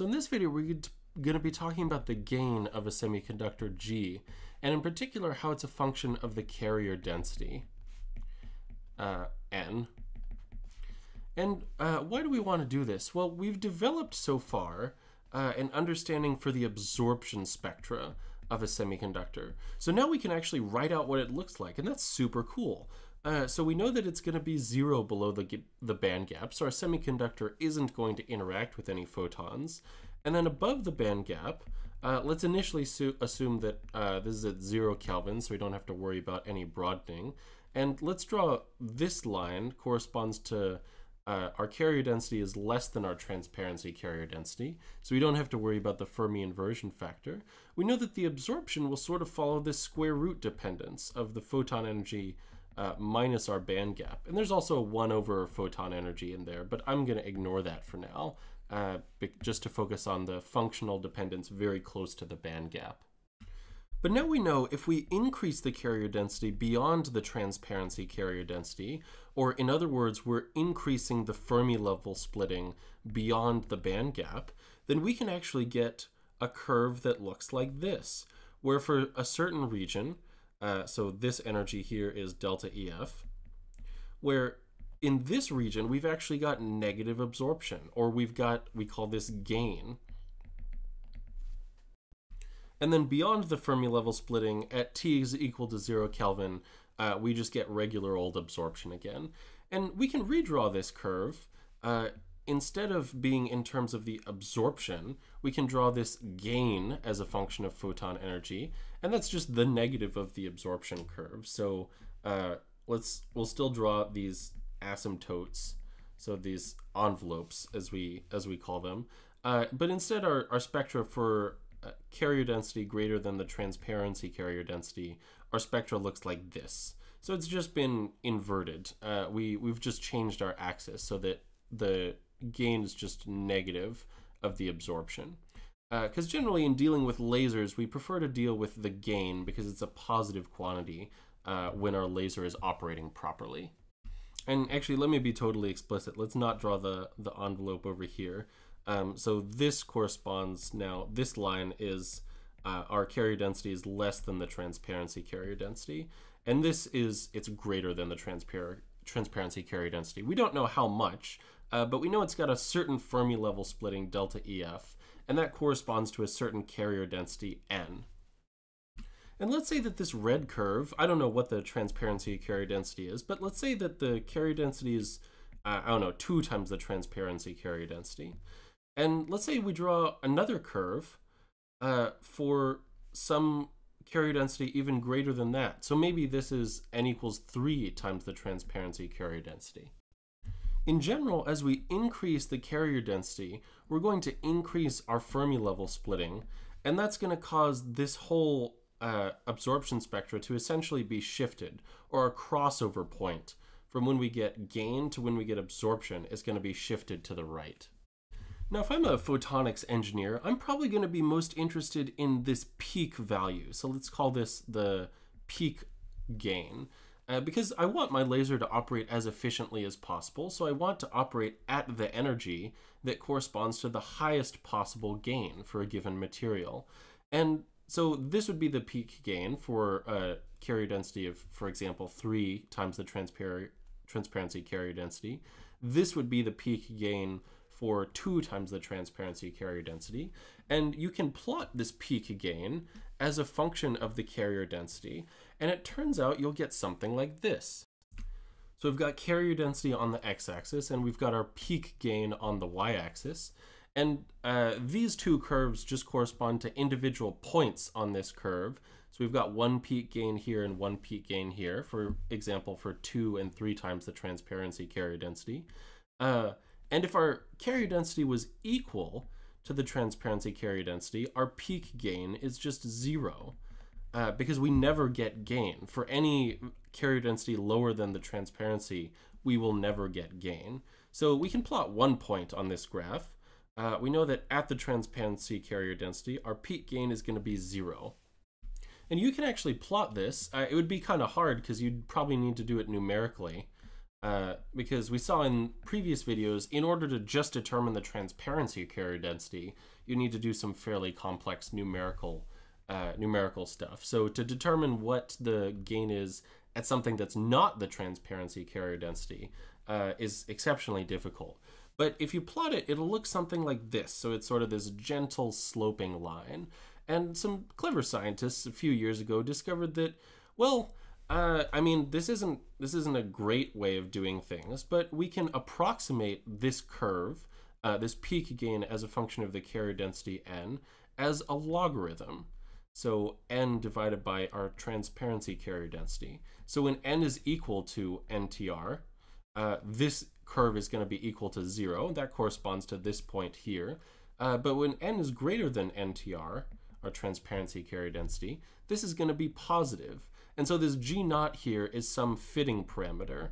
So in this video, we're going to be talking about the gain of a semiconductor G, and in particular, how it's a function of the carrier density, uh, N. And uh, why do we want to do this? Well, we've developed so far uh, an understanding for the absorption spectra of a semiconductor. So now we can actually write out what it looks like, and that's super cool. Uh, so we know that it's going to be zero below the, the band gap, so our semiconductor isn't going to interact with any photons. And then above the band gap, uh, let's initially assume that uh, this is at zero Kelvin, so we don't have to worry about any broadening. And let's draw this line corresponds to uh, our carrier density is less than our transparency carrier density, so we don't have to worry about the Fermi inversion factor. We know that the absorption will sort of follow this square root dependence of the photon energy uh, minus our band gap. And there's also a 1 over photon energy in there, but I'm going to ignore that for now, uh, just to focus on the functional dependence very close to the band gap. But now we know if we increase the carrier density beyond the transparency carrier density, or in other words, we're increasing the Fermi level splitting beyond the band gap, then we can actually get a curve that looks like this, where for a certain region, uh, so this energy here is delta EF, where in this region we've actually got negative absorption, or we've got, we call this gain. And then beyond the Fermi level splitting, at T is equal to zero Kelvin, uh, we just get regular old absorption again. And we can redraw this curve uh, instead of being in terms of the absorption, we can draw this gain as a function of photon energy, and that's just the negative of the absorption curve. So uh, let's we'll still draw these asymptotes, so these envelopes as we as we call them. Uh, but instead, our, our spectra for uh, carrier density greater than the transparency carrier density, our spectra looks like this. So it's just been inverted. Uh, we we've just changed our axis so that the gain is just negative of the absorption. Because uh, generally in dealing with lasers, we prefer to deal with the gain because it's a positive quantity uh, when our laser is operating properly. And actually, let me be totally explicit. Let's not draw the, the envelope over here. Um, so this corresponds now, this line is uh, our carrier density is less than the transparency carrier density. And this is, it's greater than the transpar transparency carrier density. We don't know how much, uh, but we know it's got a certain Fermi level splitting delta EF, and that corresponds to a certain carrier density N. And let's say that this red curve, I don't know what the transparency carrier density is, but let's say that the carrier density is, uh, I don't know, two times the transparency carrier density. And let's say we draw another curve uh, for some carrier density even greater than that. So maybe this is n equals 3 times the transparency carrier density. In general, as we increase the carrier density, we're going to increase our Fermi level splitting, and that's going to cause this whole uh, absorption spectra to essentially be shifted, or a crossover point from when we get gain to when we get absorption is going to be shifted to the right. Now, if I'm a photonics engineer, I'm probably going to be most interested in this peak value. So let's call this the peak gain uh, because I want my laser to operate as efficiently as possible. So I want to operate at the energy that corresponds to the highest possible gain for a given material. And so this would be the peak gain for a carrier density of, for example, 3 times the transpar transparency carrier density. This would be the peak gain for 2 times the transparency carrier density. And you can plot this peak gain as a function of the carrier density. And it turns out you'll get something like this. So we've got carrier density on the x-axis and we've got our peak gain on the y-axis. And uh, these two curves just correspond to individual points on this curve. So we've got one peak gain here and one peak gain here, for example, for two and three times the transparency carrier density. Uh, and if our carrier density was equal to the transparency carrier density, our peak gain is just zero uh, because we never get gain. For any carrier density lower than the transparency, we will never get gain. So we can plot one point on this graph. Uh, we know that at the transparency carrier density, our peak gain is going to be zero. And you can actually plot this. Uh, it would be kind of hard because you'd probably need to do it numerically. Uh, because we saw in previous videos, in order to just determine the transparency carrier density, you need to do some fairly complex numerical uh, numerical stuff. So to determine what the gain is at something that's not the transparency carrier density uh, is exceptionally difficult. But if you plot it, it'll look something like this. So it's sort of this gentle sloping line. And some clever scientists a few years ago discovered that, well, uh, I mean, this isn't this isn't a great way of doing things, but we can approximate this curve, uh, this peak gain as a function of the carrier density n, as a logarithm. So n divided by our transparency carrier density. So when n is equal to ntr, uh, this curve is going to be equal to zero. That corresponds to this point here. Uh, but when n is greater than ntr, our transparency carrier density, this is going to be positive. And so this g naught here is some fitting parameter.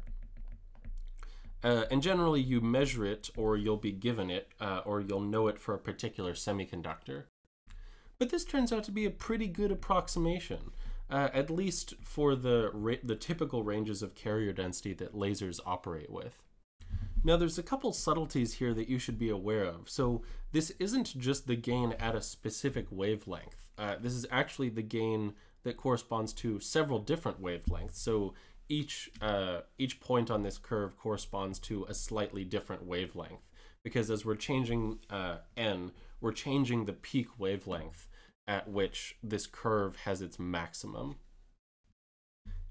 Uh, and generally you measure it or you'll be given it uh, or you'll know it for a particular semiconductor. But this turns out to be a pretty good approximation, uh, at least for the, the typical ranges of carrier density that lasers operate with. Now there's a couple subtleties here that you should be aware of. So this isn't just the gain at a specific wavelength. Uh, this is actually the gain that corresponds to several different wavelengths. So each uh, each point on this curve corresponds to a slightly different wavelength because as we're changing uh, n, we're changing the peak wavelength at which this curve has its maximum.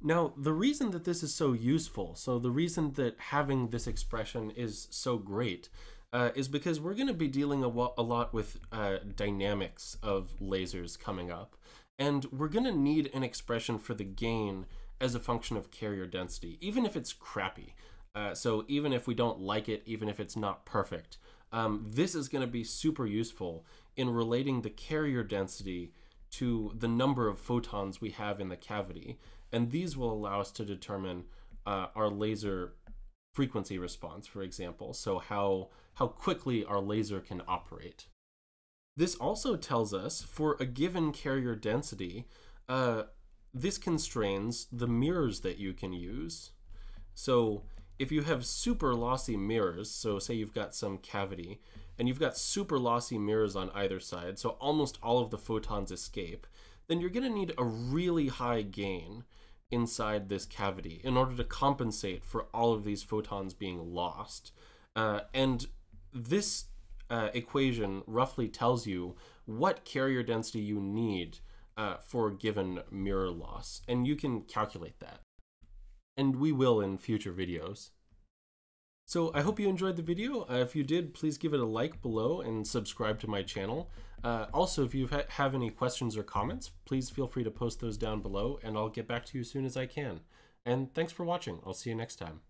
Now, the reason that this is so useful, so the reason that having this expression is so great, uh, is because we're going to be dealing a, a lot with uh, dynamics of lasers coming up. And we're going to need an expression for the gain as a function of carrier density, even if it's crappy. Uh, so even if we don't like it, even if it's not perfect, um, this is going to be super useful in relating the carrier density to the number of photons we have in the cavity. And these will allow us to determine uh, our laser frequency response, for example. So how, how quickly our laser can operate. This also tells us for a given carrier density, uh, this constrains the mirrors that you can use. So if you have super lossy mirrors, so say you've got some cavity, and you've got super lossy mirrors on either side, so almost all of the photons escape, then you're going to need a really high gain inside this cavity in order to compensate for all of these photons being lost. Uh, and this uh, equation roughly tells you what carrier density you need uh, for a given mirror loss, and you can calculate that. And we will in future videos. So I hope you enjoyed the video. Uh, if you did, please give it a like below and subscribe to my channel. Uh, also, if you ha have any questions or comments, please feel free to post those down below and I'll get back to you as soon as I can. And thanks for watching. I'll see you next time.